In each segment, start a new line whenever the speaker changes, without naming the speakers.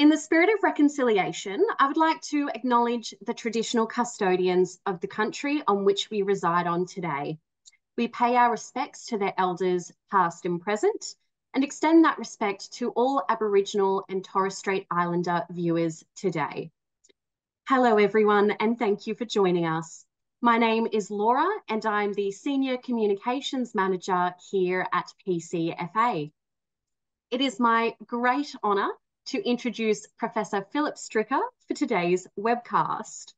In the spirit of reconciliation, I would like to acknowledge the traditional custodians of the country on which we reside on today. We pay our respects to their elders, past and present, and extend that respect to all Aboriginal and Torres Strait Islander viewers today. Hello, everyone, and thank you for joining us. My name is Laura, and I'm the Senior Communications Manager here at PCFA. It is my great honour to introduce Professor Phillip Stricker for today's webcast.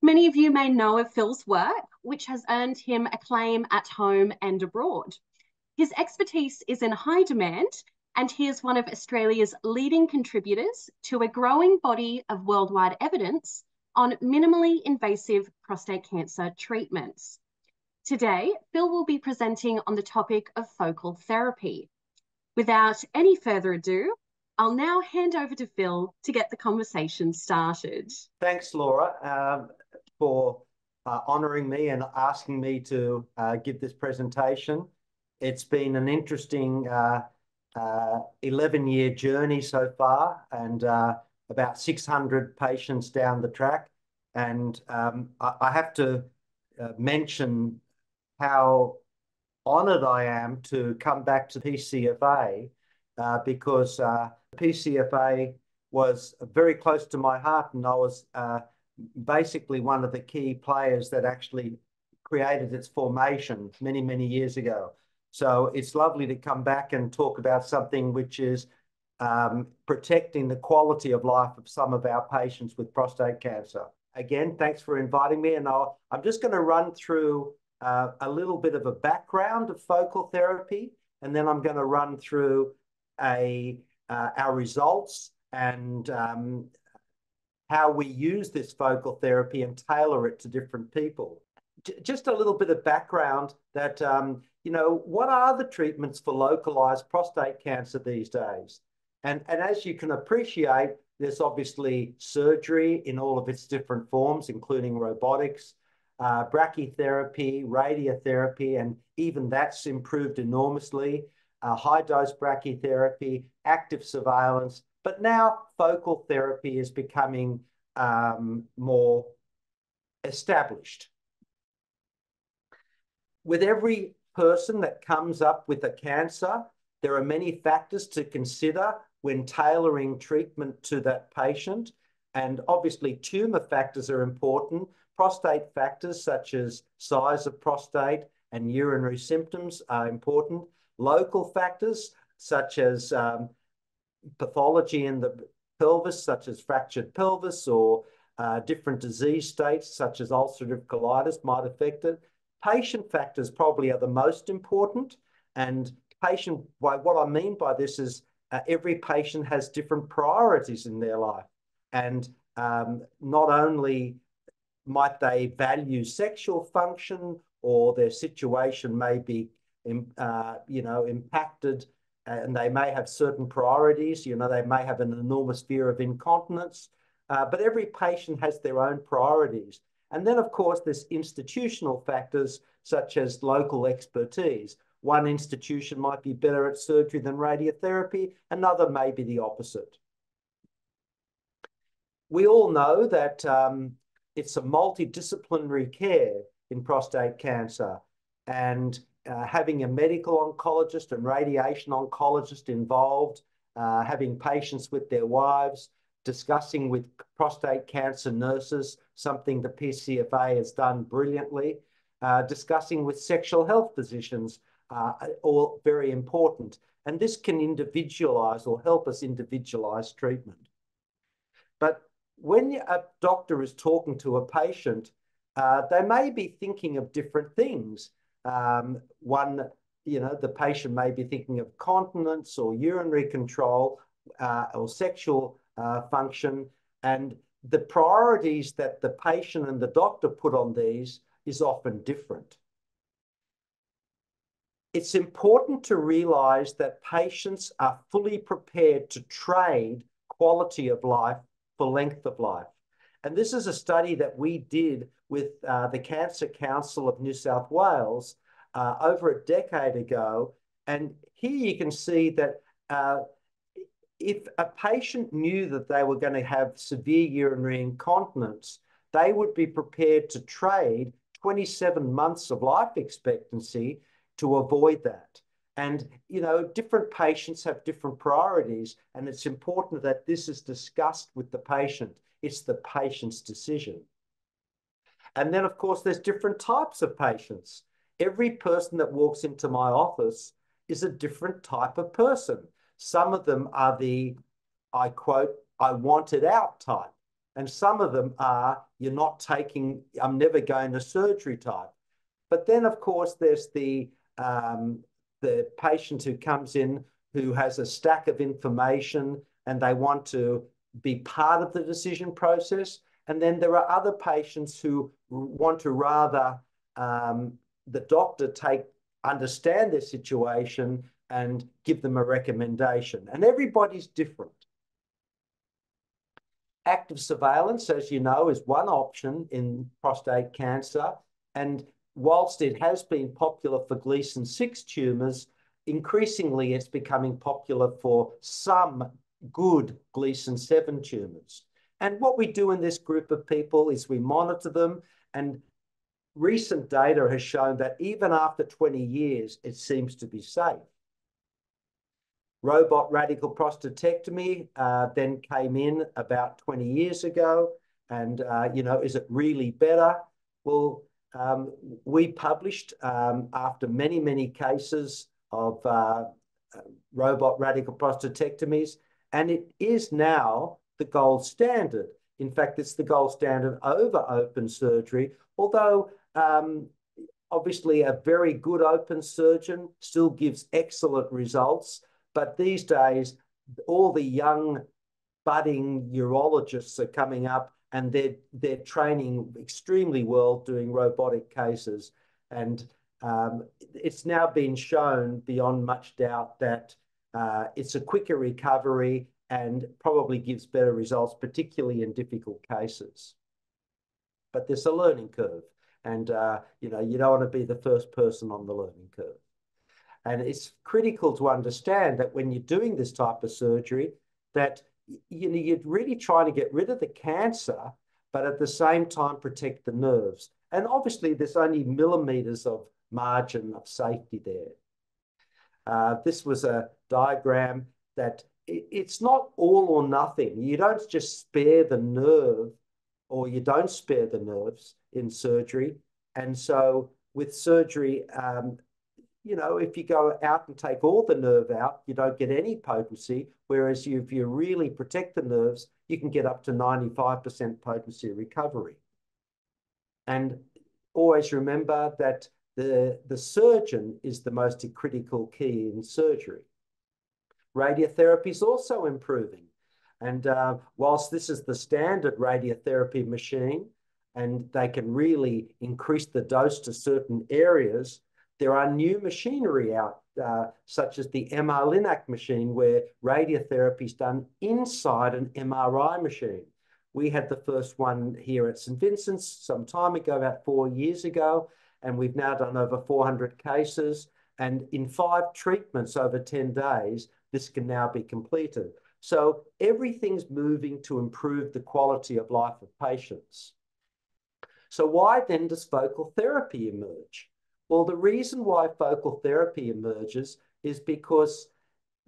Many of you may know of Phil's work, which has earned him acclaim at home and abroad. His expertise is in high demand, and he is one of Australia's leading contributors to a growing body of worldwide evidence on minimally invasive prostate cancer treatments. Today, Phil will be presenting on the topic of focal therapy. Without any further ado, I'll now hand over to Phil to get the conversation started.
Thanks, Laura, um, for uh, honouring me and asking me to uh, give this presentation. It's been an interesting 11-year uh, uh journey so far and uh, about 600 patients down the track. And um, I, I, have to uh, mention how honoured I am to come back to PCFA because PCFA was very close to my heart, and I was uh, basically one of the key players that actually created its formation many, many years ago. So it's lovely to come back and talk about something which is um, protecting the quality of life of some of our patients with prostate cancer. Again, thanks for inviting me, and I'll, I'm just going to run through uh, a little bit of a background of focal therapy, and then I'm going to run through a our results and um, how we use this focal therapy and tailor it to different people. just a little bit of background that, um, you know, what are the treatments for localized prostate cancer these days? And, and as you can appreciate, there's obviously surgery in all of its different forms, including robotics, uh, brachytherapy, radiotherapy, and even that's improved enormously uh, high dose brachytherapy, active surveillance, but now focal therapy is becoming um, more established. With every person that comes up with a cancer, there are many factors to consider when tailoring treatment to that patient. And obviously, tumor factors are important. Prostate factors such as size of prostate and urinary symptoms are important. Local factors such as um, pathology in the pelvis, such as fractured pelvis or uh, different disease states such as ulcerative colitis might affect it. Patient factors probably are the most important. And patient, what I mean by this is uh, every patient has different priorities in their life. And um, not only might they value sexual function or their situation may be uh, you know, impacted and they may have certain priorities. You know, they may have an enormous fear of incontinence, uh, but every patient has their own priorities. And then, of course, there's institutional factors such as local expertise. One institution might be better at surgery than radiotherapy, another may be the opposite. We all know that um, it's a multidisciplinary care in prostate cancer. And uh, having a medical oncologist and radiation oncologist involved, uh, having patients with their wives, discussing with prostate cancer nurses, something the PCFA has done brilliantly, uh, discussing with sexual health physicians, uh, all very important. And this can individualize or help us individualize treatment. But when a doctor is talking to a patient, uh, they may be thinking of different things. Um, one, you know, the patient may be thinking of continence or urinary control uh, or sexual uh, function. And the priorities that the patient and the doctor put on these is often different. It's important to realize that patients are fully prepared to trade quality of life for length of life. And this is a study that we did with uh, the Cancer Council of New South Wales uh, over a decade ago. And here you can see that uh, if a patient knew that they were going to have severe urinary incontinence, they would be prepared to trade 27 months of life expectancy to avoid that. And, you know, different patients have different priorities, and it's important that this is discussed with the patient. It's the patient's decision. And then, of course, there's different types of patients. Every person that walks into my office is a different type of person. Some of them are the, I quote, I want it out type. And some of them are, you're not taking, I'm never going to surgery type. But then, of course, there's the, um, the patient who comes in who has a stack of information and they want to be part of the decision process. And then there are other patients who want to rather um, the doctor take understand their situation and give them a recommendation. And everybody's different. Active surveillance, as you know, is one option in prostate cancer. And whilst it has been popular for Gleason 6 tumours, increasingly it's becoming popular for some good Gleason 7 tumours. And what we do in this group of people is we monitor them and recent data has shown that even after 20 years, it seems to be safe. Robot radical prostatectomy uh, then came in about 20 years ago. And, uh, you know, is it really better? Well, um, we published um, after many, many cases of uh, robot radical prostatectomies, and it is now the gold standard. In fact, it's the gold standard over open surgery, although um, obviously a very good open surgeon still gives excellent results. But these days, all the young budding urologists are coming up and they're, they're training extremely well doing robotic cases. And um, it's now been shown beyond much doubt that it's a quicker recovery and probably gives better results, particularly in difficult cases. But there's a learning curve. And, uh, you know, you don't want to be the first person on the learning curve. And it's critical to understand that when you're doing this type of surgery, that you know, you're really trying to get rid of the cancer, but at the same time protect the nerves. And obviously, there's only millimeters of margin of safety there. Uh, this was a diagram that it's not all or nothing. You don't just spare the nerve or you don't spare the nerves in surgery. And so with surgery, um, you know, if you go out and take all the nerve out, you don't get any potency. Whereas you, if you really protect the nerves, you can get up to 95% potency recovery. And always remember that the, the surgeon is the most critical key in surgery. Radiotherapy is also improving. And uh, whilst this is the standard radiotherapy machine, and they can really increase the dose to certain areas, there are new machinery out, uh, such as the MR Linac machine, where radiotherapy is done inside an MRI machine. We had the first one here at St. Vincent's some time ago, about four years ago, and we've now done over 400 cases. And in five treatments over 10 days, this can now be completed. So everything's moving to improve the quality of life of patients. So why then does focal therapy emerge? Well, the reason why focal therapy emerges is because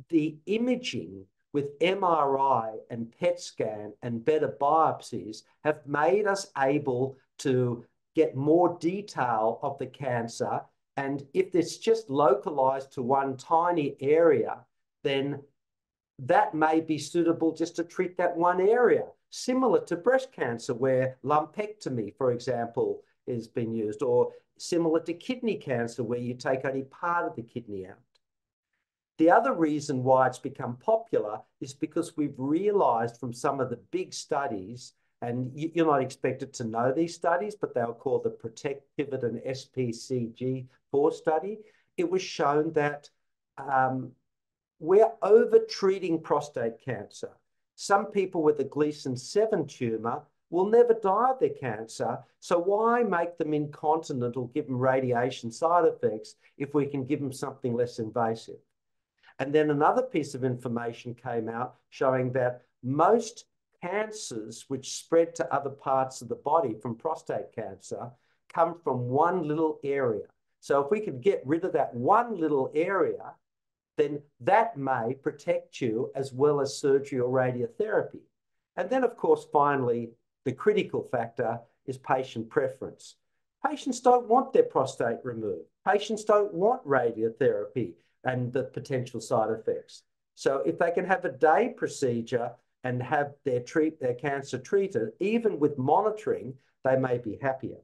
the imaging with MRI and PET scan and better biopsies have made us able to get more detail of the cancer. And if it's just localized to one tiny area, then that may be suitable just to treat that one area. Similar to breast cancer, where lumpectomy, for example, is being used, or similar to kidney cancer, where you take only part of the kidney out. The other reason why it's become popular is because we've realized from some of the big studies, and you're not expected to know these studies, but they were called the Protect, Pivot, and SPCG4 study. It was shown that um, we're over treating prostate cancer. Some people with a Gleason 7 tumor will never die of their cancer. So why make them incontinent or give them radiation side effects if we can give them something less invasive? And then another piece of information came out showing that most cancers which spread to other parts of the body from prostate cancer come from one little area. So if we could get rid of that one little area, then that may protect you as well as surgery or radiotherapy. And then, of course, finally, the critical factor is patient preference. Patients don't want their prostate removed. Patients don't want radiotherapy and the potential side effects. So if they can have a day procedure and have their treat their cancer treated, even with monitoring, they may be happier.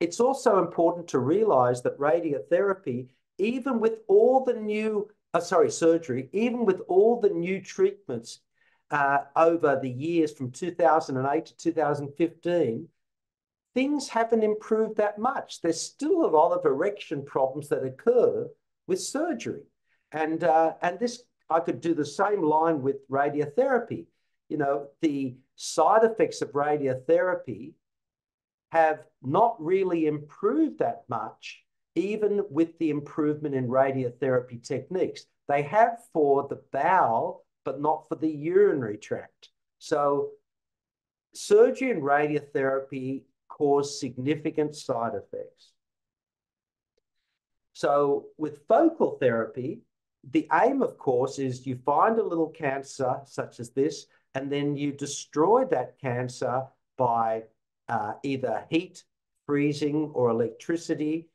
It's also important to realize that radiotherapy, even with all the new, uh, sorry, surgery, even with all the new treatments uh, over the years from 2008 to 2015, things haven't improved that much. There's still a lot of erection problems that occur with surgery. And, uh, and this, I could do the same line with radiotherapy. You know, the side effects of radiotherapy have not really improved that much, even with the improvement in radiotherapy techniques. They have for the bowel, but not for the urinary tract. So surgery and radiotherapy cause significant side effects. So with focal therapy, the aim, of course, is you find a little cancer such as this, and then you destroy that cancer by uh, either heat, freezing, or electricity,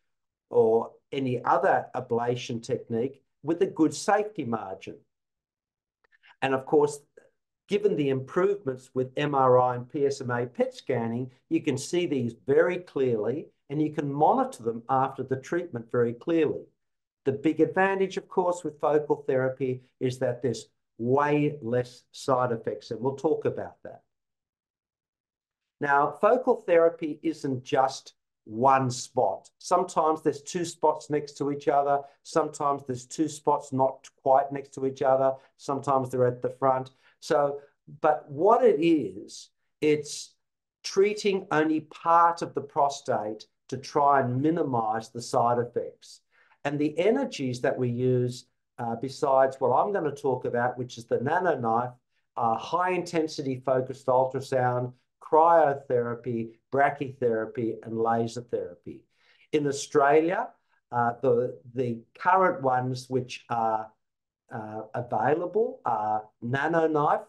or any other ablation technique with a good safety margin. And of course, given the improvements with MRI and PSMA PET scanning, you can see these very clearly and you can monitor them after the treatment very clearly. The big advantage, of course, with focal therapy is that there's way less side effects, and we'll talk about that. Now, focal therapy isn't just one spot. Sometimes there's two spots next to each other. Sometimes there's two spots not quite next to each other. Sometimes they're at the front. So, but what it is, it's treating only part of the prostate to try and minimize the side effects. And the energies that we use, uh, besides what I'm going to talk about, which is the NanoKnife, uh, high intensity focused ultrasound, cryotherapy, brachytherapy, and laser therapy. In Australia, uh, the, the current ones which are uh, available are NanoKnife,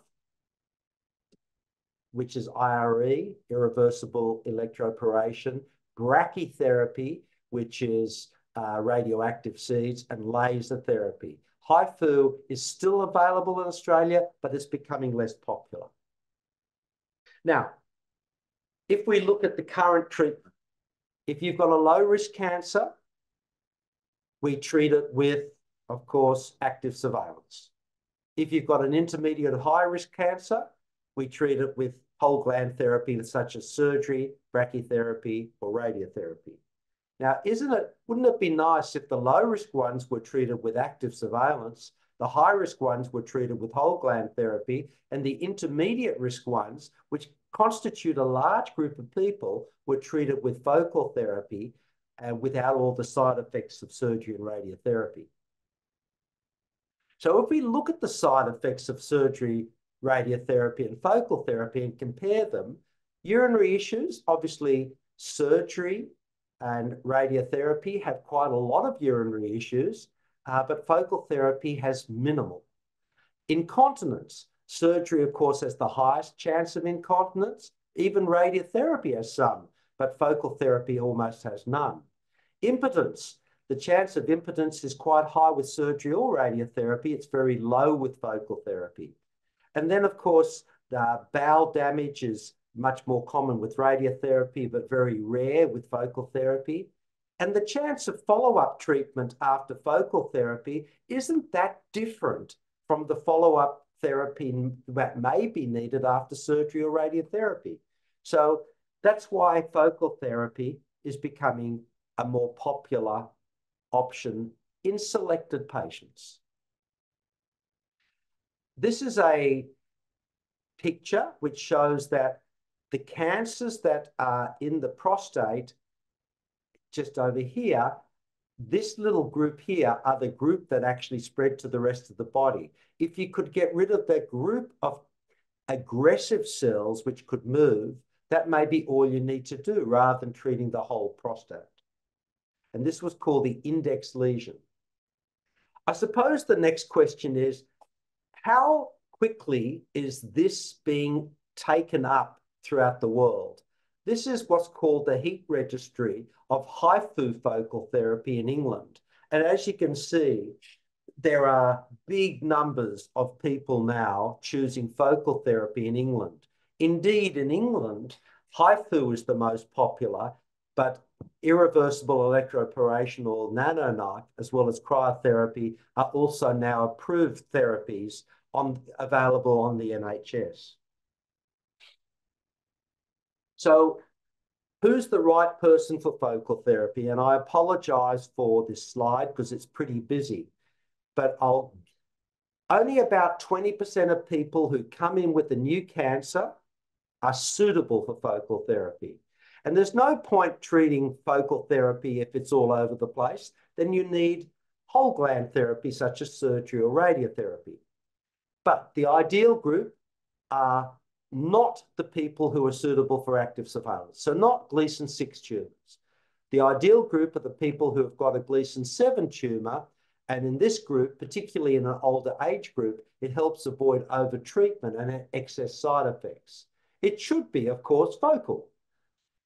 which is IRE, irreversible electroporation, brachytherapy, which is uh, radioactive seeds, and laser therapy. HIFU is still available in Australia, but it's becoming less popular. Now, if we look at the current treatment, if you've got a low risk cancer, we treat it with, of course, active surveillance. If you've got an intermediate high risk cancer, we treat it with whole gland therapy such as surgery, brachytherapy, or radiotherapy. Now, isn't it, wouldn't it be nice if the low risk ones were treated with active surveillance, the high risk ones were treated with whole gland therapy, and the intermediate risk ones, which constitute a large group of people were treated with focal therapy and without all the side effects of surgery and radiotherapy. So if we look at the side effects of surgery, radiotherapy and focal therapy and compare them, urinary issues, obviously surgery and radiotherapy have quite a lot of urinary issues, uh, but focal therapy has minimal. Incontinence, Surgery, of course, has the highest chance of incontinence. Even radiotherapy has some, but focal therapy almost has none. Impotence. The chance of impotence is quite high with surgery or radiotherapy. It's very low with focal therapy. And then, of course, the bowel damage is much more common with radiotherapy, but very rare with focal therapy. And the chance of follow-up treatment after focal therapy isn't that different from the follow-up therapy that may be needed after surgery or radiotherapy. So that's why focal therapy is becoming a more popular option in selected patients. This is a picture which shows that the cancers that are in the prostate, just over here, this little group here are the group that actually spread to the rest of the body. If you could get rid of that group of aggressive cells which could move, that may be all you need to do rather than treating the whole prostate. And this was called the index lesion. I suppose the next question is, how quickly is this being taken up throughout the world? This is what's called the heat registry of HIFU focal therapy in England. And as you can see, there are big numbers of people now choosing focal therapy in England. Indeed, in England, HIFU is the most popular, but irreversible electroporation or NanoKnife, as well as cryotherapy, are also now approved therapies on, available on the NHS. So who's the right person for focal therapy? And I apologize for this slide because it's pretty busy, but I'll only about 20% of people who come in with a new cancer are suitable for focal therapy. And there's no point treating focal therapy if it's all over the place. Then you need whole gland therapy, such as surgery or radiotherapy. But the ideal group are not the people who are suitable for active surveillance. So not Gleason 6 tumours. The ideal group are the people who have got a Gleason 7 tumour, and in this group, particularly in an older age group, it helps avoid over-treatment and excess side effects. It should be, of course, focal.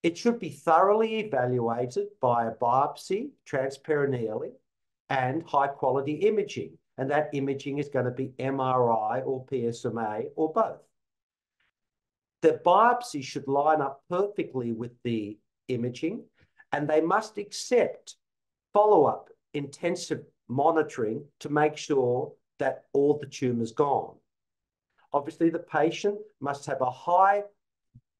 It should be thoroughly evaluated by a biopsy transperineally and high-quality imaging, and that imaging is going to be MRI or PSMA or both the biopsy should line up perfectly with the imaging, and they must accept follow-up intensive monitoring to make sure that all the tumour's gone. Obviously, the patient must have a high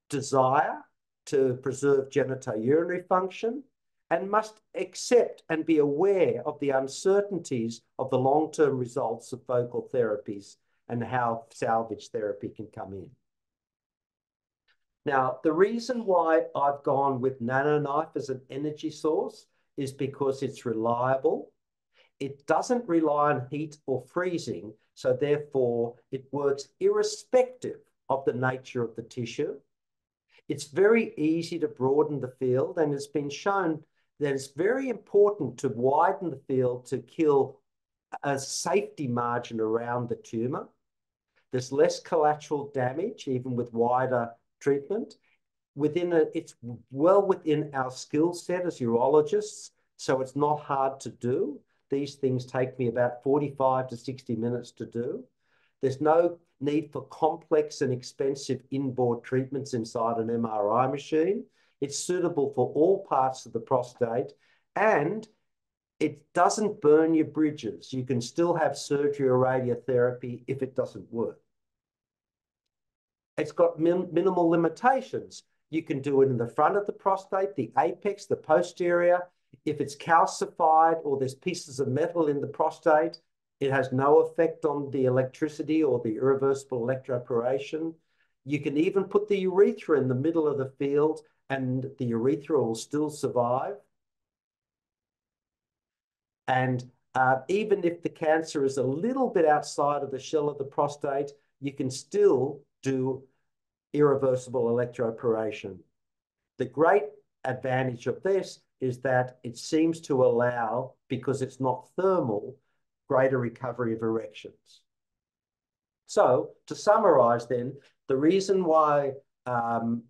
desire to preserve genitourinary function and must accept and be aware of the uncertainties of the long-term results of focal therapies and how salvage therapy can come in. Now, the reason why I've gone with NanoKnife as an energy source is because it's reliable. It doesn't rely on heat or freezing, so therefore it works irrespective of the nature of the tissue. It's very easy to broaden the field, and it's been shown that it's very important to widen the field to kill a safety margin around the tumor. There's less collateral damage, even with wider treatment. Within a, it's well within our skill set as urologists, so it's not hard to do. These things take me about 45 to 60 minutes to do. There's no need for complex and expensive in-bore treatments inside an MRI machine. It's suitable for all parts of the prostate and it doesn't burn your bridges. You can still have surgery or radiotherapy if it doesn't work. It's got min minimal limitations. You can do it in the front of the prostate, the apex, the posterior. If it's calcified or there's pieces of metal in the prostate, it has no effect on the electricity or the irreversible electroporation. You can even put the urethra in the middle of the field and the urethra will still survive. And uh, even if the cancer is a little bit outside of the shell of the prostate, you can still do irreversible electroporation. The great advantage of this is that it seems to allow, because it's not thermal, greater recovery of erections. So to summarize then, the reason why um,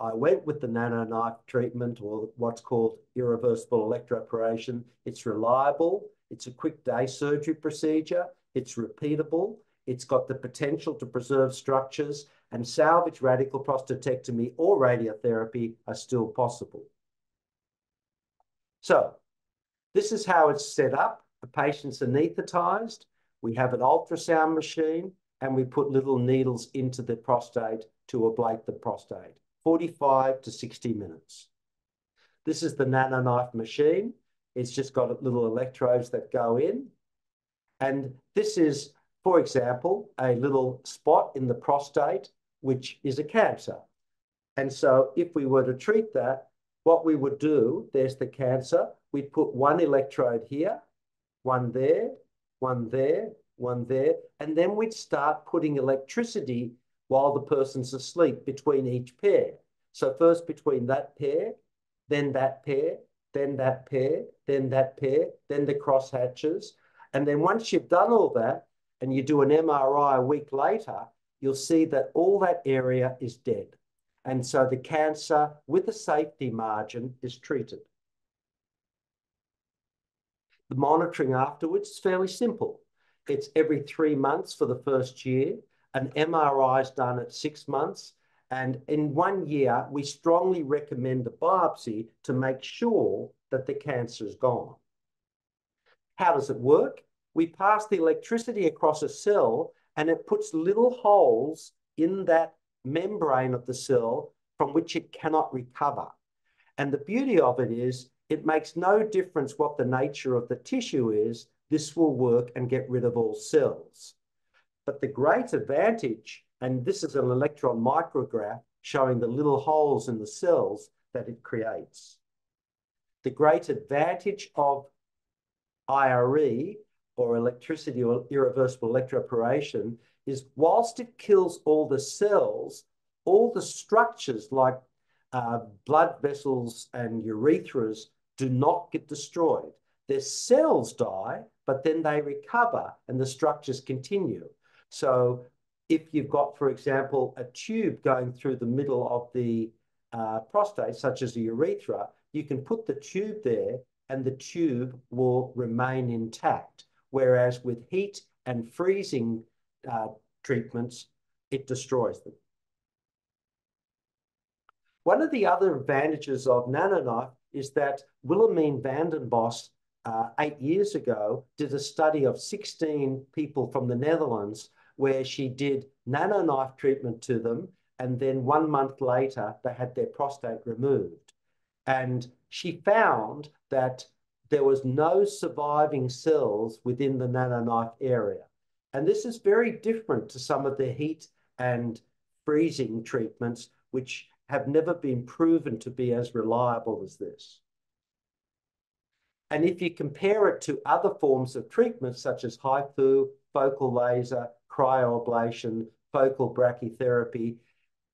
I went with the NanoKnife treatment or what's called irreversible electroporation, it's reliable, it's a quick day surgery procedure, it's repeatable, it's got the potential to preserve structures, and salvage radical prostatectomy or radiotherapy are still possible. So this is how it's set up. The patient's anesthetized. We have an ultrasound machine and we put little needles into the prostate to ablate the prostate, 45 to 60 minutes. This is the NanoKnife machine. It's just got little electrodes that go in. And this is, for example, a little spot in the prostate which is a cancer. And so if we were to treat that, what we would do, there's the cancer, we'd put one electrode here, one there, one there, one there, and then we'd start putting electricity while the person's asleep between each pair. So first between that pair, then that pair, then that pair, then that pair, then the crosshatches. And then once you've done all that and you do an MRI a week later, you'll see that all that area is dead. And so the cancer with a safety margin is treated. The monitoring afterwards is fairly simple. It's every three months for the first year. An MRI is done at six months. And in one year, we strongly recommend a biopsy to make sure that the cancer is gone. How does it work? We pass the electricity across a cell and it puts little holes in that membrane of the cell from which it cannot recover. And the beauty of it is it makes no difference what the nature of the tissue is, this will work and get rid of all cells. But the great advantage, and this is an electron micrograph showing the little holes in the cells that it creates. The great advantage of IRE, or electricity or irreversible electroporation, is whilst it kills all the cells, all the structures like uh, blood vessels and urethras do not get destroyed. Their cells die, but then they recover and the structures continue. So if you've got, for example, a tube going through the middle of the uh, prostate, such as a urethra, you can put the tube there and the tube will remain intact. Whereas with heat and freezing uh, treatments, it destroys them. One of the other advantages of NanoKnife is that Willemien van den Bos, uh, eight years ago, did a study of 16 people from the Netherlands where she did NanoKnife treatment to them, and then one month later, they had their prostate removed. And she found that there was no surviving cells within the NanoKnife area. And this is very different to some of the heat and freezing treatments, which have never been proven to be as reliable as this. And if you compare it to other forms of treatment, such as HIFU, focal laser, cryoablation, focal brachytherapy,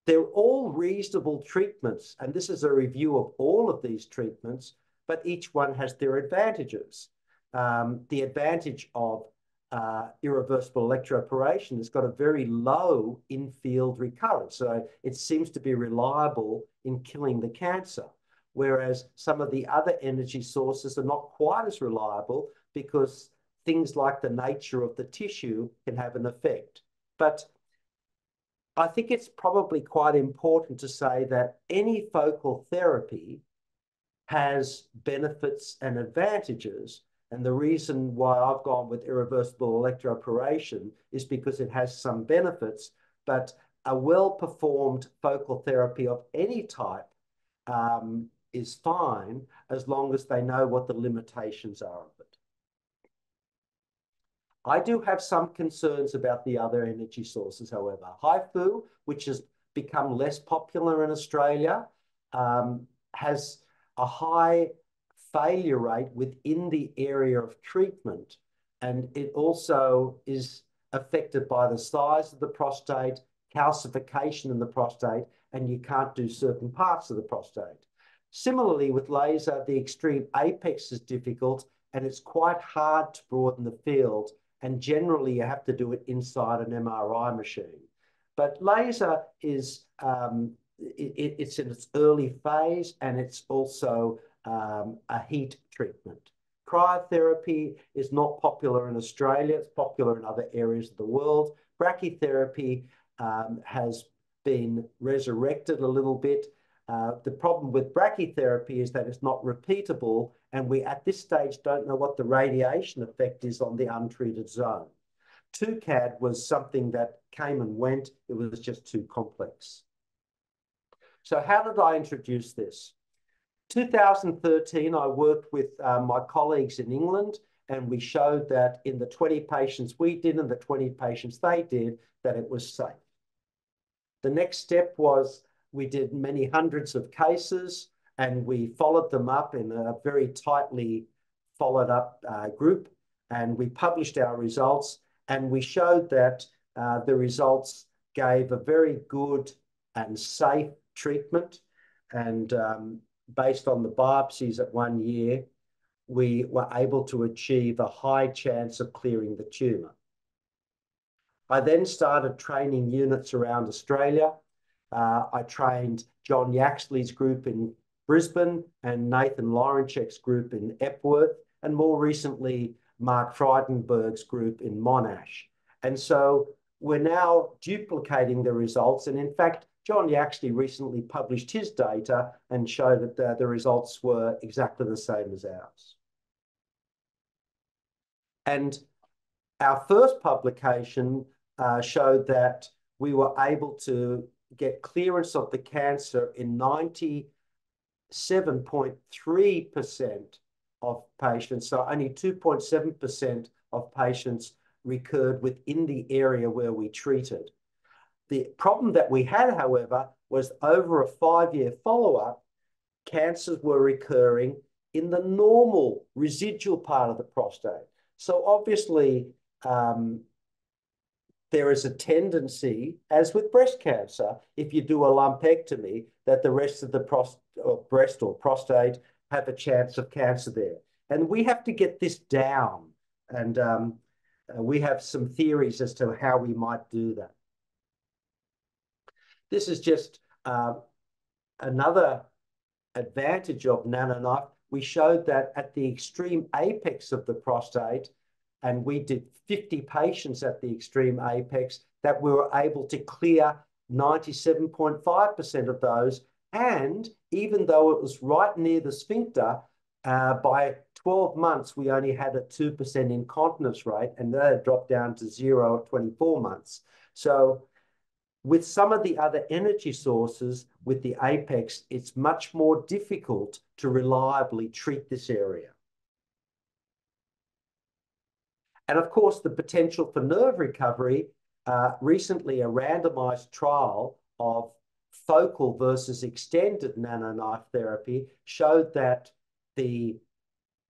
they're all reasonable treatments. And this is a review of all of these treatments, but each one has their advantages. Um, the advantage of uh, irreversible electroporation has got a very low in-field recurrence. So it seems to be reliable in killing the cancer, whereas some of the other energy sources are not quite as reliable because things like the nature of the tissue can have an effect. But I think it's probably quite important to say that any focal therapy has benefits and advantages and the reason why I've gone with irreversible electroporation is because it has some benefits, but a well-performed focal therapy of any type um, is fine as long as they know what the limitations are of it. I do have some concerns about the other energy sources, however. HIFU, which has become less popular in Australia, um, has a high failure rate within the area of treatment. And it also is affected by the size of the prostate, calcification in the prostate, and you can't do certain parts of the prostate. Similarly, with laser, the extreme apex is difficult and it's quite hard to broaden the field. And generally, you have to do it inside an MRI machine. But laser is um, it, it's in its early phase and it's also um, a heat treatment. Cryotherapy is not popular in Australia. It's popular in other areas of the world. Brachytherapy um, has been resurrected a little bit. Uh, the problem with brachytherapy is that it's not repeatable, and we at this stage don't know what the radiation effect is on the untreated zone. TOOKAD was something that came and went. It was just too complex. So how did I introduce this? 2013, I worked with uh, my colleagues in England, and we showed that in the 20 patients we did and the 20 patients they did, that it was safe. The next step was we did many hundreds of cases. and we followed them up in a very tightly followed up uh, group, and we published our results, and we showed that uh, the results gave a very good and safe treatment, and um, based on the biopsies at one year, we were able to achieve a high chance of clearing the tumour. I then started training units around Australia. Uh, I trained John Yaxley's group in Brisbane and Nathan Lawrentschuk's group in Epworth, and more recently, Mark Frydenberg's group in Monash. And so we're now duplicating the results. And in fact, John Yaxley recently published his data and showed that the, the results were exactly the same as ours. And our first publication uh, showed that we were able to get clearance of the cancer in 97.3% of patients. So only 2.7% of patients recurred within the area where we treated. The problem that we had, however, was over a five-year follow-up, cancers were recurring in the normal residual part of the prostate. So obviously, um, there is a tendency, as with breast cancer, if you do a lumpectomy, that the rest of the prost or breast or prostate have a chance of cancer there. And we have to get this down. And um, we have some theories as to how we might do that. This is just uh, another advantage of NanoKnife. We showed that at the extreme apex of the prostate, and we did 50 patients at the extreme apex, that we were able to clear 97.5% of those. And even though it was right near the sphincter, uh, by 12 months, we only had a 2% incontinence rate, and that dropped down to zero at 24 months. So with some of the other energy sources with the apex, it's much more difficult to reliably treat this area. And of course, the potential for nerve recovery, uh, recently a randomized trial of focal versus extended NanoKnife therapy showed that the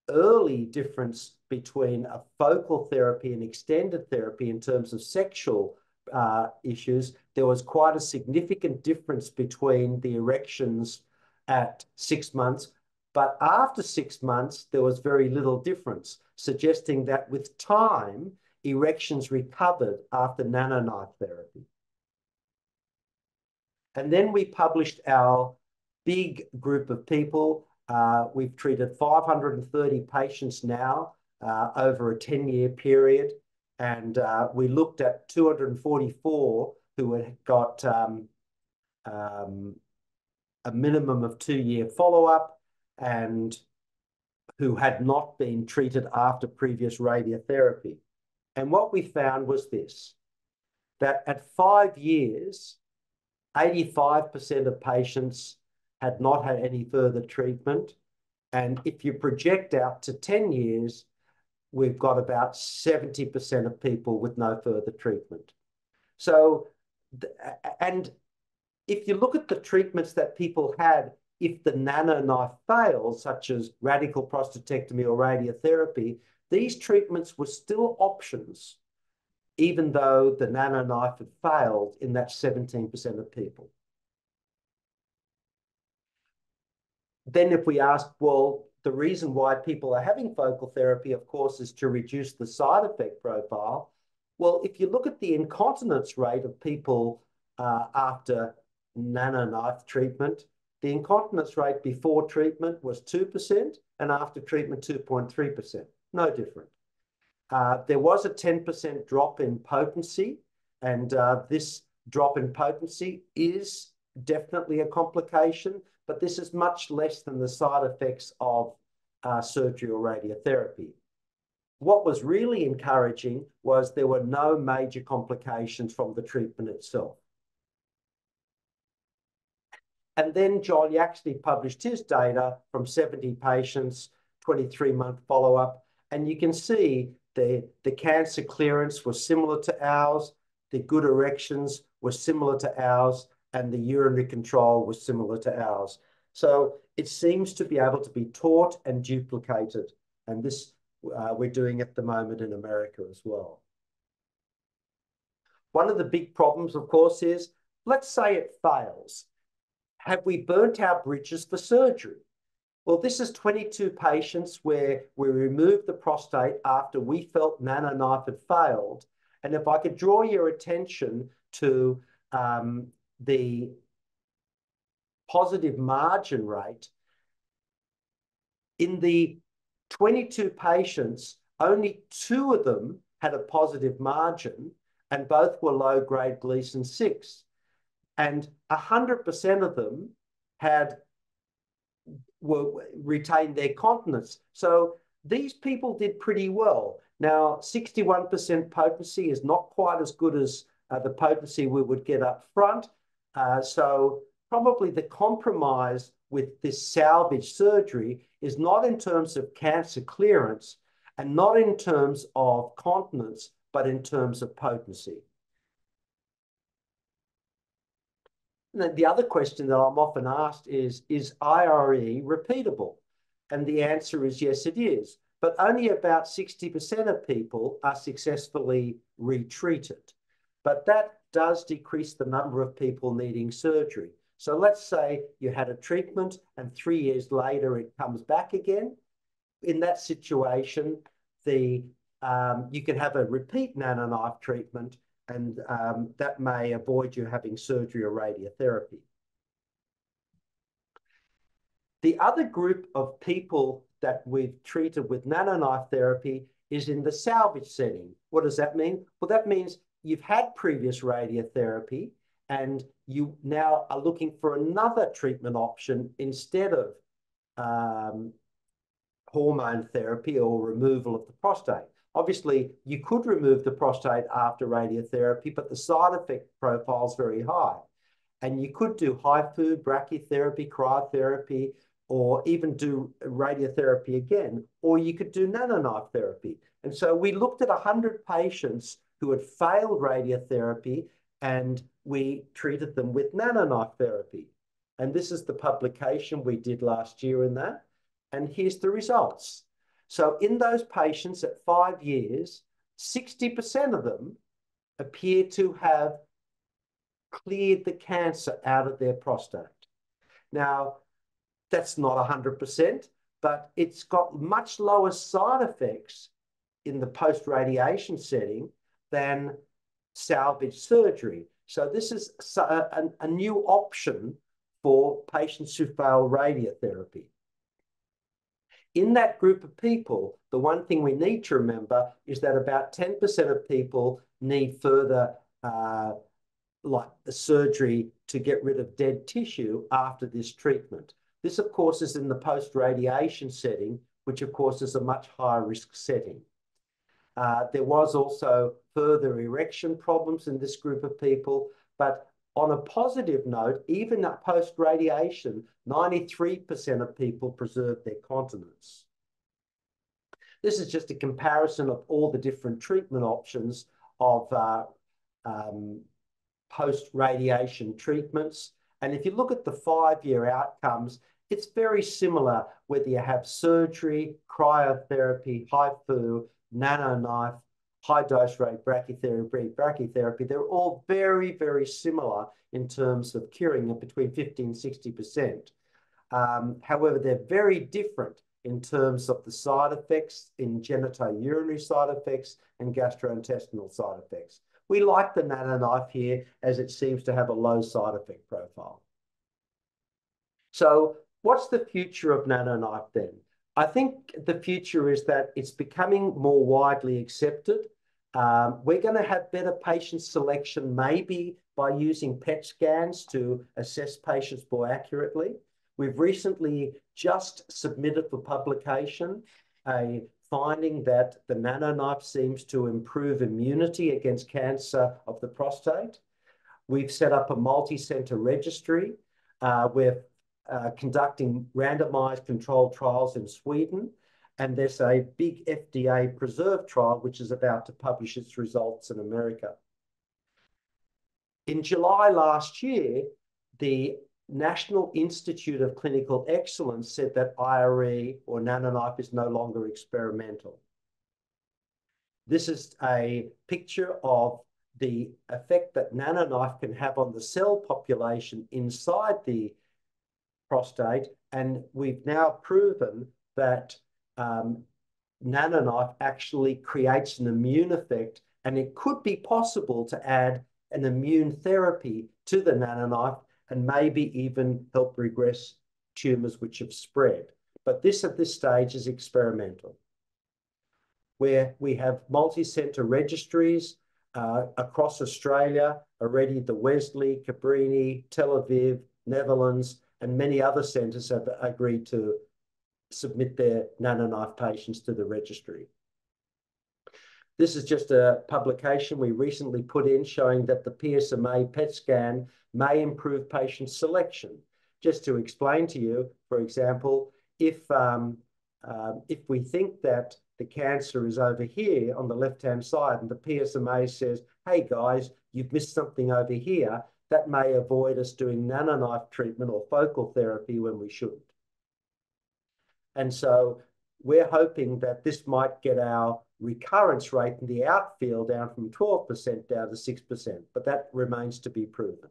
early difference between a focal therapy and extended therapy in terms of sexual uh, issues, there was quite a significant difference between the erections at six months. But after six months, there was very little difference, suggesting that with time, erections recovered after NanoKnife therapy. And then we published our big group of people. Uh, we've treated 530 patients now uh, over a 10-year period and uh, we looked at 244 who had got um, um, a minimum of two-year follow-up and who had not been treated after previous radiotherapy. And what we found was this, that at five years, 85% of patients had not had any further treatment. And if you project out to 10 years, we've got about 70% of people with no further treatment. So, and if you look at the treatments that people had, if the NanoKnife fails, such as radical prostatectomy or radiotherapy, these treatments were still options, even though the NanoKnife had failed in that 17% of people. Then if we ask, well, the reason why people are having focal therapy, of course, is to reduce the side effect profile. Well, if you look at the incontinence rate of people uh, after NanoKnife treatment, the incontinence rate before treatment was 2% and after treatment 2.3%. No different. Uh, there was a 10% drop in potency, and uh, this drop in potency is definitely a complication, but this is much less than the side effects of uh, surgery or radiotherapy. What was really encouraging was there were no major complications from the treatment itself. And then John actually published his data from 70 patients, 23-month follow-up, and you can see the, the cancer clearance was similar to ours, the good erections were similar to ours, and the urinary control was similar to ours. So it seems to be able to be taught and duplicated. And this uh, we're doing at the moment in America as well. One of the big problems, of course, is let's say it fails. Have we burnt our bridges for surgery? Well, this is 22 patients where we removed the prostate after we felt NanoKnife had failed. And if I could draw your attention to um, the positive margin rate, in the 22 patients, only two of them had a positive margin, and both were low-grade Gleason 6. And 100% of them had retained their continence. So these people did pretty well. Now, 61% potency is not quite as good as uh, the potency we would get up front. Uh, so probably the compromise with this salvage surgery is not in terms of cancer clearance and not in terms of continence, but in terms of potency. And the other question that I'm often asked is, is IRE repeatable? And the answer is yes, it is. But only about 60% of people are successfully retreated. But that does decrease the number of people needing surgery. So let's say you had a treatment and three years later it comes back again. In that situation, the um, you can have a repeat NanoKnife treatment and um, that may avoid you having surgery or radiotherapy. The other group of people that we've treated with NanoKnife therapy is in the salvage setting. What does that mean? Well, that means you've had previous radiotherapy and you now are looking for another treatment option instead of um, hormone therapy or removal of the prostate. Obviously, you could remove the prostate after radiotherapy, but the side effect profile is very high. And you could do HIFU, brachytherapy, cryotherapy, or even do radiotherapy again, or you could do NanoKnife therapy. And so we looked at 100 patients who had failed radiotherapy and we treated them with NanoKnife therapy. And this is the publication we did last year in that. And here's the results. So in those patients at five years, 60% of them appear to have cleared the cancer out of their prostate. Now, that's not 100%, but it's got much lower side effects in the post-radiation setting than salvage surgery. So this is a, a, new option for patients who fail radiotherapy. In that group of people, the one thing we need to remember is that about 10% of people need further uh, like the surgery to get rid of dead tissue after this treatment. This, of course, is in the post-radiation setting, which, of course, is a much higher risk setting. Uh, there was also further erection problems in this group of people, but on a positive note, even at post-radiation, 93% of people preserved their continence. This is just a comparison of all the different treatment options of uh, um, post-radiation treatments. And if you look at the five-year outcomes, it's very similar whether you have surgery, cryotherapy, HIFU, NanoKnife, high dose rate brachytherapy, brachytherapy, they're all very, very similar in terms of curing of between 50 and 60%. Um, however, they're very different in terms of the side effects in genitourinary side effects and gastrointestinal side effects. We like the NanoKnife here as it seems to have a low side effect profile. So what's the future of NanoKnife then? I think the future is that it's becoming more widely accepted. Um, we're going to have better patient selection, maybe by using PET scans to assess patients more accurately. We've recently just submitted for publication a finding that the NanoKnife seems to improve immunity against cancer of the prostate. We've set up a multi-center registry. Uh, we're uh, conducting randomized controlled trials in Sweden, and there's a big FDA PRESERVE trial which is about to publish its results in America. In July last year, the National Institute of Clinical Excellence said that IRE or NanoKnife is no longer experimental. This is a picture of the effect that NanoKnife can have on the cell population inside the prostate. And we've now proven that um, NanoKnife actually creates an immune effect, and it could be possible to add an immune therapy to the NanoKnife and maybe even help regress tumors which have spread. But this at this stage is experimental, where we have multi-center registries uh, across Australia, already the Wesley, Cabrini, Tel Aviv, Netherlands, and many other centres have agreed to submit their NanoKnife patients to the registry. This is just a publication we recently put in showing that the PSMA PET scan may improve patient selection. Just to explain to you, for example, if, um, uh, if we think that the cancer is over here on the left-hand side and the PSMA says, hey guys, you've missed something over here, that may avoid us doing NanoKnife treatment or focal therapy when we shouldn't. And so we're hoping that this might get our recurrence rate in the outfield down from 12% down to 6%, but that remains to be proven.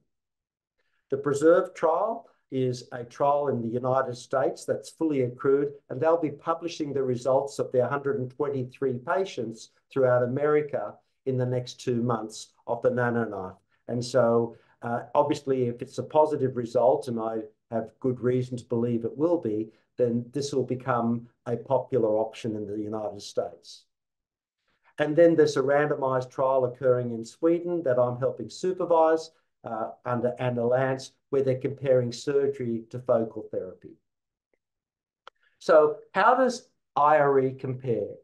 The PRESERVE trial is a trial in the United States that's fully accrued, and they'll be publishing the results of their 123 patients throughout America in the next two months of the NanoKnife. And so obviously, if it's a positive result, and I have good reason to believe it will be, then this will become a popular option in the United States. And then there's a randomized trial occurring in Sweden that I'm helping supervise uh, under Anna Lantz, where they're comparing surgery to focal therapy. So how does IRE compare?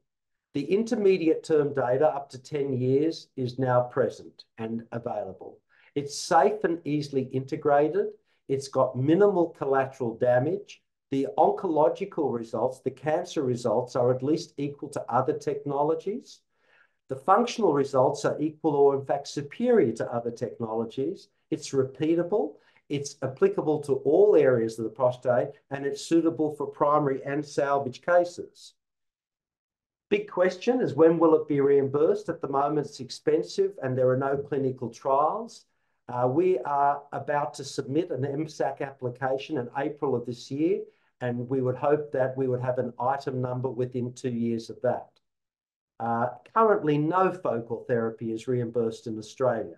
The intermediate term data up to 10 years is now present and available. It's safe and easily integrated. It's got minimal collateral damage. The oncological results, the cancer results, are at least equal to other technologies. The functional results are equal or, in fact, superior to other technologies. It's repeatable. It's applicable to all areas of the prostate, and it's suitable for primary and salvage cases. Big question is when will it be reimbursed? At the moment, it's expensive, and there are no clinical trials. Uh, we are about to submit an MSAC application in April of this year, and we would hope that we would have an item number within two years of that. Uh, currently, no focal therapy is reimbursed in Australia.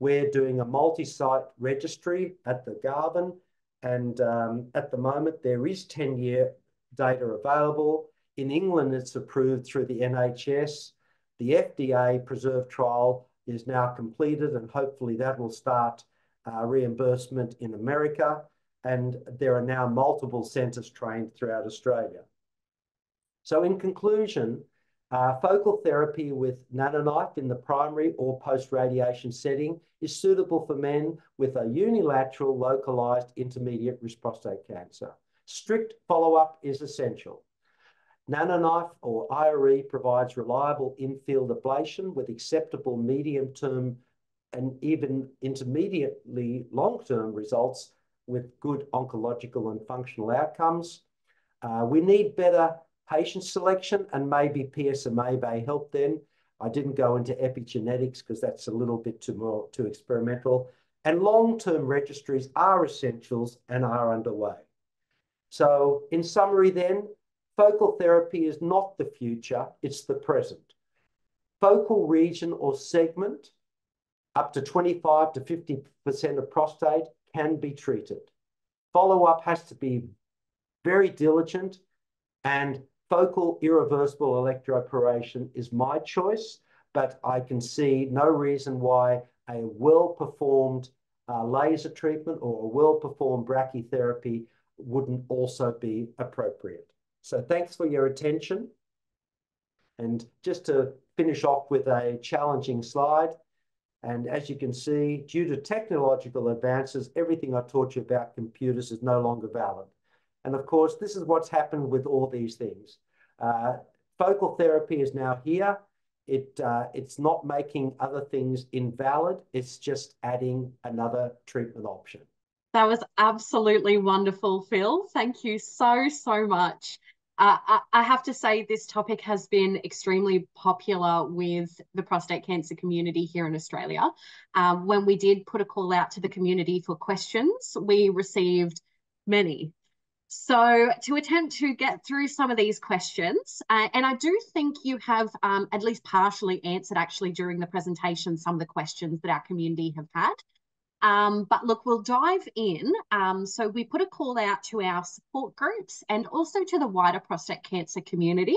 We're doing a multi-site registry at the Garvan, and um, at the moment, there is 10-year data available. In England, it's approved through the NHS. The FDA PRESERVE trial is now completed, and hopefully that will start uh, reimbursement in America. And there are now multiple centres trained throughout Australia. So in conclusion, uh, focal therapy with NanoKnife in the primary or post-radiation setting is suitable for men with a unilateral localized intermediate risk prostate cancer. Strict follow-up is essential. NanoKnife or IRE provides reliable in-field ablation with acceptable medium-term and even intermediately long-term results with good oncological and functional outcomes. Uh, we need better patient selection and maybe PSMA may help then. I didn't go into epigenetics because that's a little bit too more too experimental. And long-term registries are essentials and are underway. So in summary then, Focal therapy is not the future, it's the present. Focal region or segment, up to 25 to 50% of prostate can be treated. Follow-up has to be very diligent and focal irreversible electroporation is my choice, but I can see no reason why a well-performed uh, laser treatment or a well-performed brachytherapy wouldn't also be appropriate. So thanks for your attention. And just to finish off with a challenging slide, and as you can see, due to technological advances, everything I taught you about computers is no longer valid. And of course, this is what's happened with all these things. Uh, focal therapy is now here. It, uh, it's not making other things invalid. It's just adding another treatment option.
That was absolutely wonderful, Phil. Thank you so, so much. Uh, I, have to say, this topic has been extremely popular with the prostate cancer community here in Australia. Um, when we did put a call out to the community for questions, we received many. So, to attempt to get through some of these questions, uh, and I do think you have um, at least partially answered actually during the presentation some of the questions that our community have had. Um, but look, we'll dive in. Um, so we put a call out to our support groups and also to the wider prostate cancer community.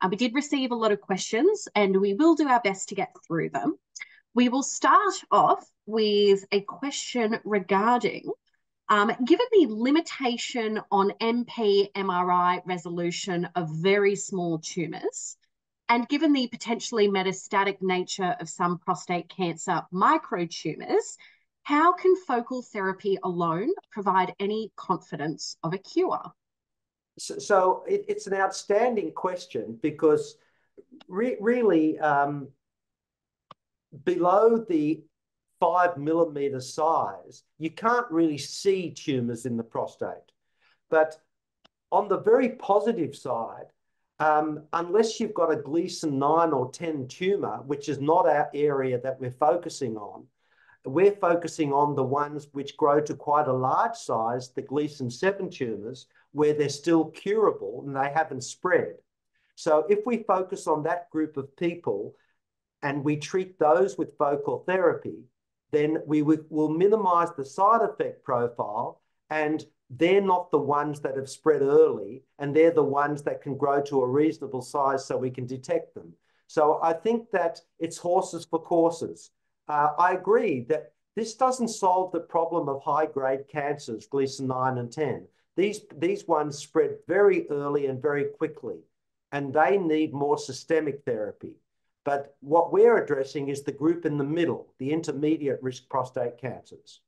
Uh, we did receive a lot of questions and we will do our best to get through them. We will start off with a question regarding um, given the limitation on MP MRI resolution of very small tumours, and given the potentially metastatic nature of some prostate cancer microtumours, how can focal therapy alone provide any confidence of a cure?
So, so it, it's an outstanding question because re really um, below the five millimeter size, you can't really see tumors in the prostate. But on the very positive side, um, unless you've got a Gleason 9 or 10 tumor, which is not our area that we're focusing on, we're focusing on the ones which grow to quite a large size, the Gleason 7 tumors, where they're still curable and they haven't spread. So if we focus on that group of people and we treat those with focal therapy, then we will minimize the side effect profile and they're not the ones that have spread early and they're the ones that can grow to a reasonable size so we can detect them. So I think that it's horses for courses. Uh, I agree that this doesn't solve the problem of high-grade cancers, Gleason 9 and 10. These, these ones spread very early and very quickly, and they need more systemic therapy. But what we're addressing is the group in the middle, the intermediate risk prostate cancers.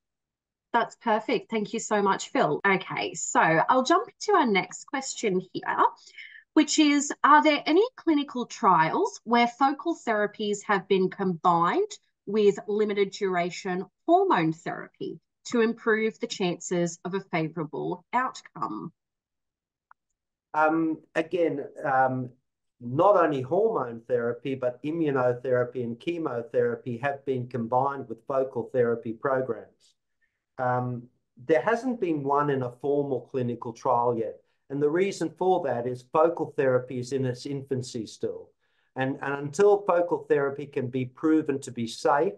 That's perfect. Thank you so much, Phil. Okay, so I'll jump to our next question here, which is Are there any clinical trials where focal therapies have been combined with limited duration hormone therapy to improve the chances of a favourable outcome?
Um, again, um, not only hormone therapy, but immunotherapy and chemotherapy have been combined with focal therapy programs. Um, there hasn't been one in a formal clinical trial yet. And the reason for that is focal therapy is in its infancy still. And, until focal therapy can be proven to be safe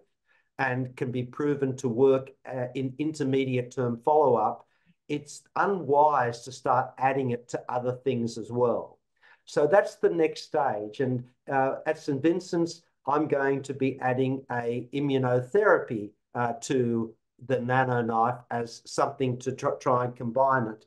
and can be proven to work uh, in intermediate term follow-up, it's unwise to start adding it to other things as well. So that's the next stage. And uh, at St. Vincent's, I'm going to be adding a immunotherapy uh, to the NanoKnife as something to tr try and combine it.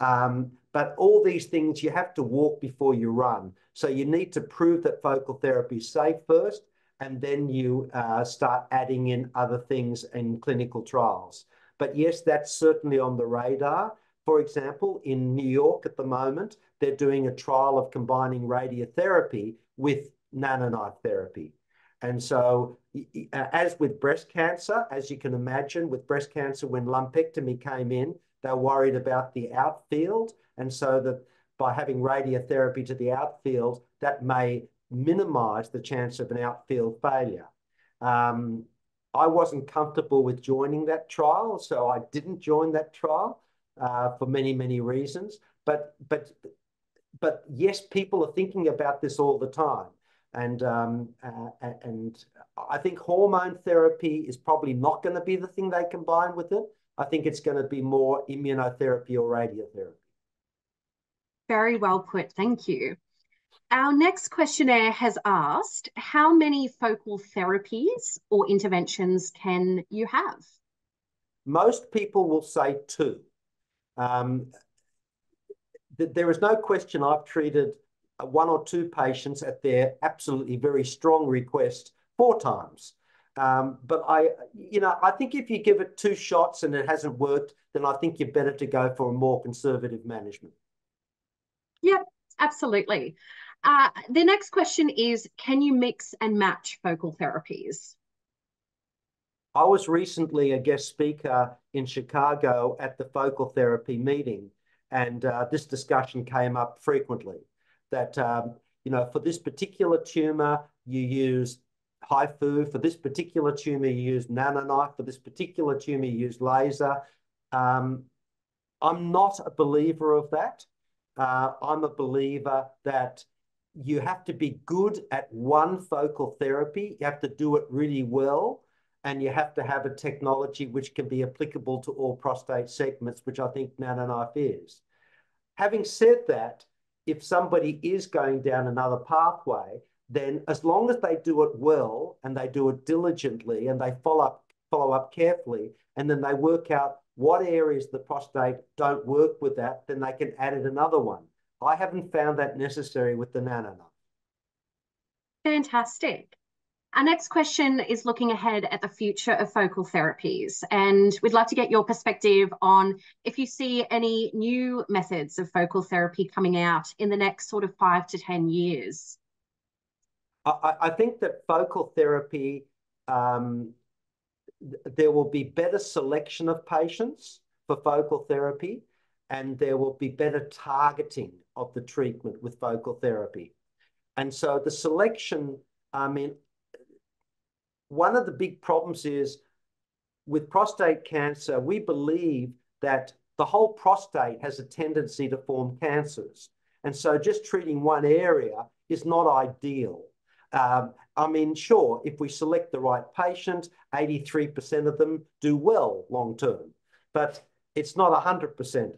Um, but all these things, you have to walk before you run. So you need to prove that focal therapy is safe first, and then you uh, start adding in other things in clinical trials. But yes, that's certainly on the radar. For example, in New York at the moment, they're doing a trial of combining radiotherapy with NanoKnife therapy. And so, as with breast cancer, as you can imagine, with breast cancer, when lumpectomy came in, they're worried about the outfield. And so, that by having radiotherapy to the outfield, that may minimize the chance of an outfield failure. Um, I wasn't comfortable with joining that trial, so I didn't join that trial uh, for many, many reasons. But, but, but yes, people are thinking about this all the time. And, um, and I think hormone therapy is probably not going to be the thing they combine with it. I think it's going to be more immunotherapy or radiotherapy.
Very well put. Thank you. Our next questionnaire has asked how many focal therapies or interventions can you have?
Most people will say two. Um, th there is no question I've treated one or two patients at their absolutely very strong request four times. Um, but I, you know, I think if you give it two shots and it hasn't worked, then I think you're better to go for a more conservative management.
Yep, absolutely. Uh, the next question is, can you mix and match focal therapies?
I was recently a guest speaker in Chicago at the focal therapy meeting, and uh, this discussion came up frequently that, um, you know, for this particular tumor, you use HIFU. For this particular tumor, you use NanoKnife. For this particular tumor, you use laser. Um, I'm not a believer of that. Uh, I'm a believer that you have to be good at one focal therapy. You have to do it really well, and you have to have a technology which can be applicable to all prostate segments, which I think NanoKnife is. Having said that, if somebody is going down another pathway, then as long as they do it well and they do it diligently and they follow up, follow up carefully, and then they work out what areas the prostate don't work with that, then they can add it another one. I haven't found that necessary with the NanoKnife.
Fantastic. Our next question is looking ahead at the future of focal therapies, and we'd like to get your perspective on if you see any new methods of focal therapy coming out in the next sort of five to 10 years.
I, I think that focal therapy um, there will be better selection of patients for focal therapy, and there will be better targeting of the treatment with focal therapy. And so the selection, I mean, one of the big problems is with prostate cancer, we believe that the whole prostate has a tendency to form cancers. And so just treating one area is not ideal. Um, I mean, sure, if we select the right patient, 83% of them do well long term, but it's not 100%.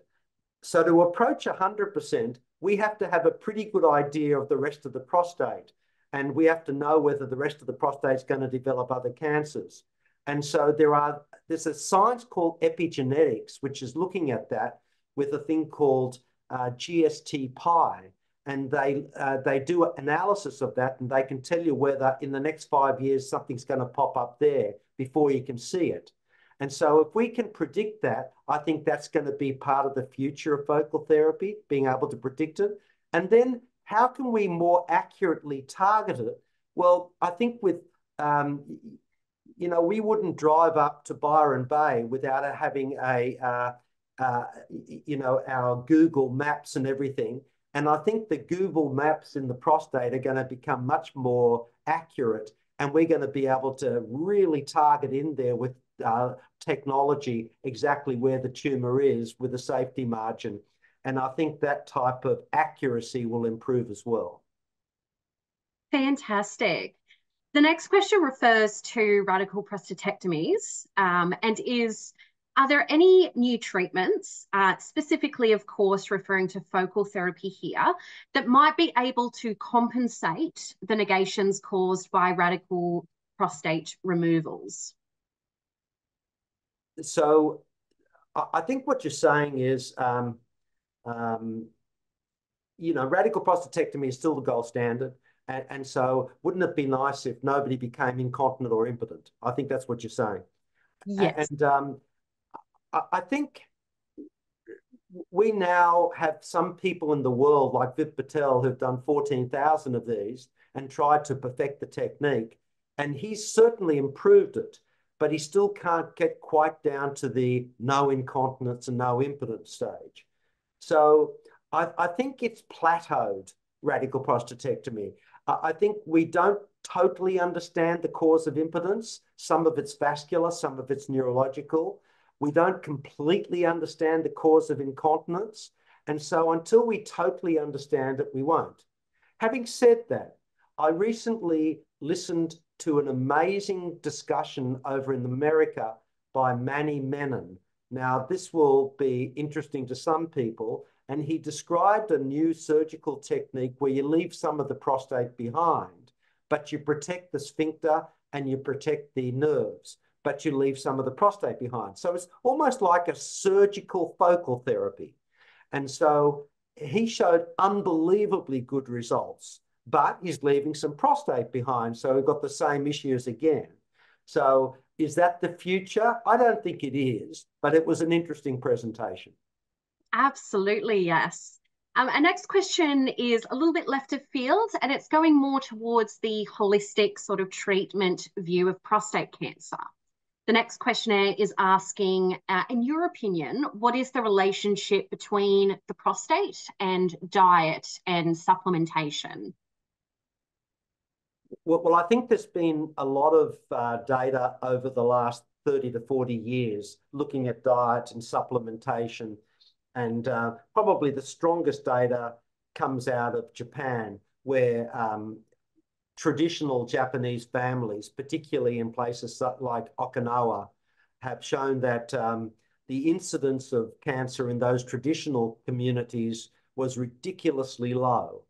So to approach 100%, we have to have a pretty good idea of the rest of the prostate. And we have to know whether the rest of the prostate is going to develop other cancers. And so there are there's a science called epigenetics, which is looking at that with a thing called uh, GST pi and they uh, they do analysis of that, and they can tell you whether in the next five years something's going to pop up there before you can see it. And so, if we can predict that, I think that's going to be part of the future of focal therapy, being able to predict it. And then, how can we more accurately target it? Well, I think with um, you know, we wouldn't drive up to Byron Bay without having a, uh, uh, you know, our Google Maps and everything. And I think the Google Maps in the prostate are going to become much more accurate, and we're going to be able to really target in there with uh, technology exactly where the tumor is with a safety margin. And I think that type of accuracy will improve as well.
Fantastic. The next question refers to radical prostatectomies um, and is are there any new treatments, uh, specifically, of course, referring to focal therapy here, that might be able to compensate the negations caused by radical prostate removals?
So, I think what you're saying is, um, um, you know, radical prostatectomy is still the gold standard. And, and so, wouldn't it be nice if nobody became incontinent or impotent? I think that's what you're saying.
Yes.
And um, I think we now have some people in the world like Viv Patel who've done 14,000 of these and tried to perfect the technique. And he's certainly improved it, but he still can't get quite down to the no incontinence and no impotence stage. So I, I think it's plateaued radical prostatectomy. I, I think we don't totally understand the cause of impotence. Some of it's vascular, some of it's neurological. We don't completely understand the cause of incontinence. And so until we totally understand it, we won't. Having said that, I recently listened to an amazing discussion over in America by Mani Menon. Now, this will be interesting to some people. And he described a new surgical technique where you leave some of the prostate behind, but you protect the sphincter and you protect the nerves but you leave some of the prostate behind. So it's almost like a surgical focal therapy. And so he showed unbelievably good results, but he's leaving some prostate behind. So we've got the same issues again. So is that the future? I don't think it is, but it was an interesting presentation.
Absolutely, yes. Um, our next question is a little bit left of field, and it's going more towards the holistic sort of treatment view of prostate cancer. The next questionnaire is asking, uh, in your opinion, what is the relationship between the prostate and diet and supplementation?
Well, well I think there's been a lot of uh, data over the last 30 to 40 years looking at diet and supplementation. And uh, probably the strongest data comes out of Japan, where um, traditional Japanese families, particularly in places like Okinawa, have shown that um, the incidence of cancer in those traditional communities was ridiculously low.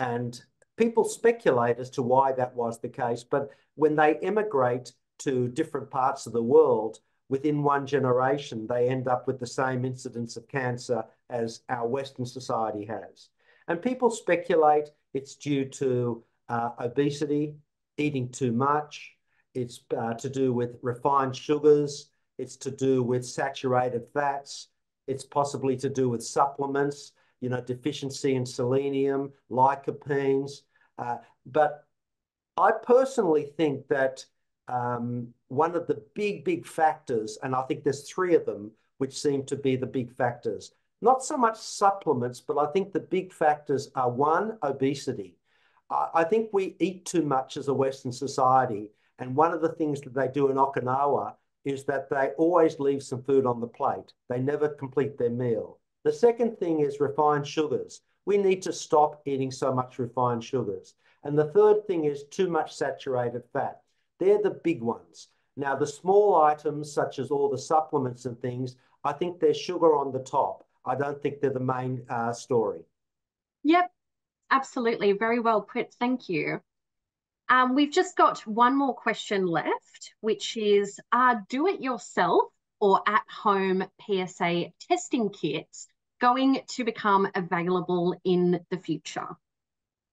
And people speculate as to why that was the case, but when they emigrate to different parts of the world, within one generation, they end up with the same incidence of cancer as our Western society has. And people speculate it's due to uh, obesity, eating too much. It's uh, to do with refined sugars. It's to do with saturated fats. It's possibly to do with supplements, you know, deficiency in selenium, lycopenes. Uh, but I personally think that um, one of the big, big factors, and I think there's three of them, which seem to be the big factors. Not so much supplements, but I think the big factors are one, obesity. I think we eat too much as a Western society. And one of the things that they do in Okinawa is that they always leave some food on the plate. They never complete their meal. The second thing is refined sugars. We need to stop eating so much refined sugars. And the third thing is too much saturated fat. They're the big ones. Now, the small items, such as all the supplements and things, I think there's sugar on the top. I don't think they're the main uh, story.
Yep, Absolutely. Very well put. Thank you. Um, we've just got one more question left, which is Are do it yourself or at home PSA testing kits going to become available in the future?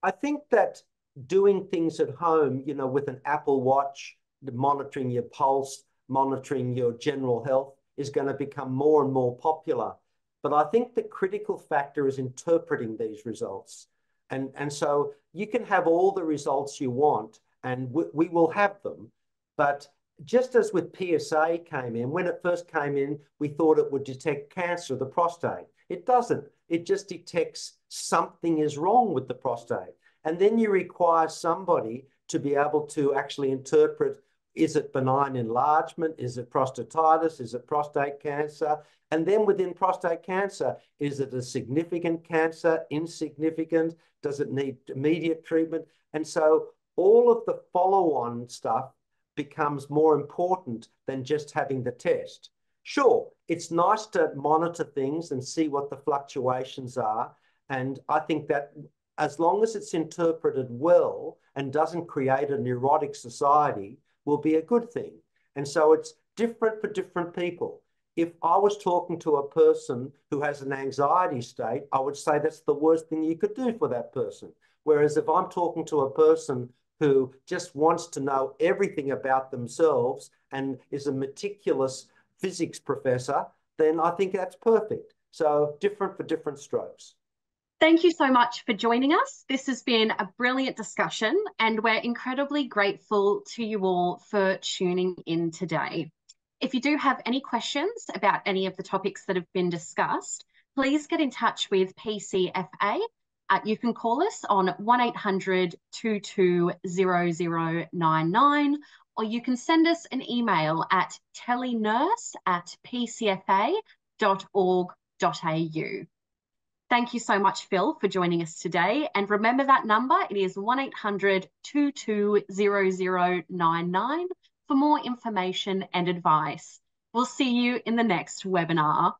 I think that doing things at home, you know, with an Apple Watch, monitoring your pulse, monitoring your general health, is going to become more and more popular. But I think the critical factor is interpreting these results. And, and so you can have all the results you want, and we, we will have them. But just as with PSA came in, when it first came in, we thought it would detect cancer of the prostate. It doesn't. It just detects something is wrong with the prostate. And then you require somebody to be able to actually interpret is it benign enlargement? Is it prostatitis? Is it prostate cancer? And then within prostate cancer, is it a significant cancer, insignificant? Does it need immediate treatment? And so all of the follow-on stuff becomes more important than just having the test. Sure, it's nice to monitor things and see what the fluctuations are. And I think that as long as it's interpreted well and doesn't create a neurotic society, will be a good thing. And so it's different for different people. If I was talking to a person who has an anxiety state, I would say that's the worst thing you could do for that person. Whereas if I'm talking to a person who just wants to know everything about themselves and is a meticulous physics professor, then I think that's perfect. So different for different strokes.
Thank you so much for joining us. This has been a brilliant discussion, and we're incredibly grateful to you all for tuning in today. If you do have any questions about any of the topics that have been discussed, please get in touch with PCFA. Uh, you can call us on 1800 220099 or you can send us an email at telenurse at pcfa.org.au. Thank you so much, Phil, for joining us today. And remember that number, it is 1800 220099 for more information and advice. We'll see you in the next webinar.